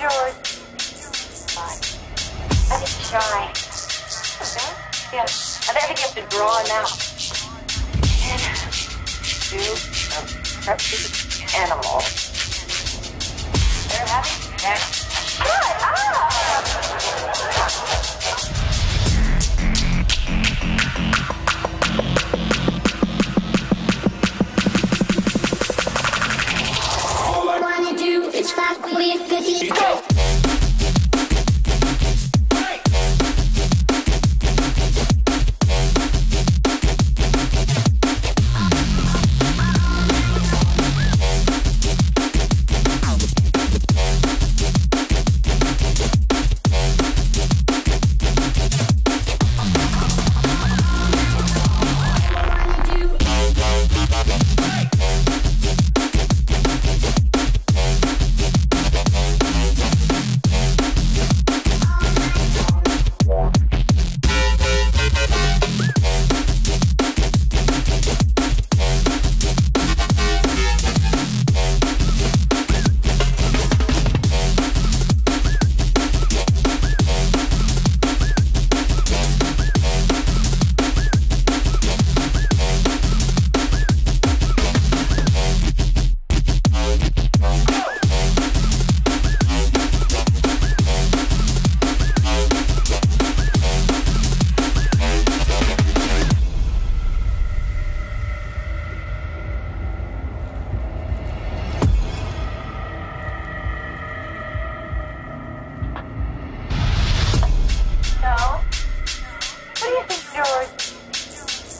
yours. Fine. I get shy. Okay? Yeah. I've had a gift of drawing out. Ten, two, a animal. Better have it? Yeah. With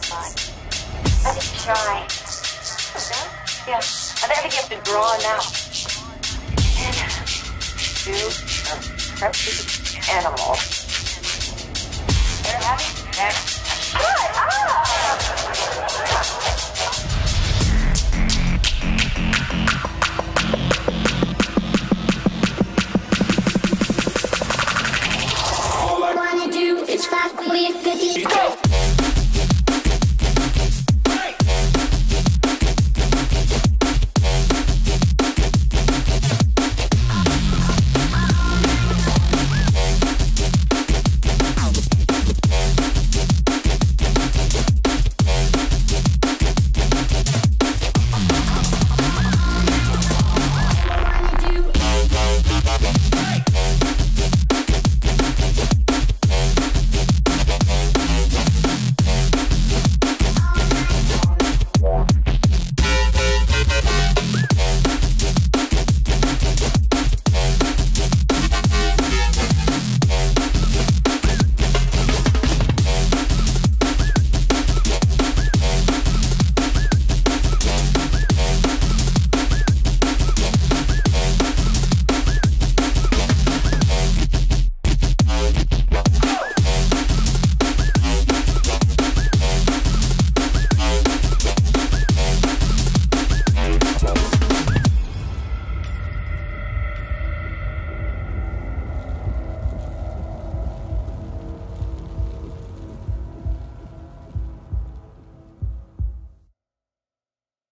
Fine. I. Okay? Yeah. I think you have to draw. And do a prep animal. They're having sex. Go!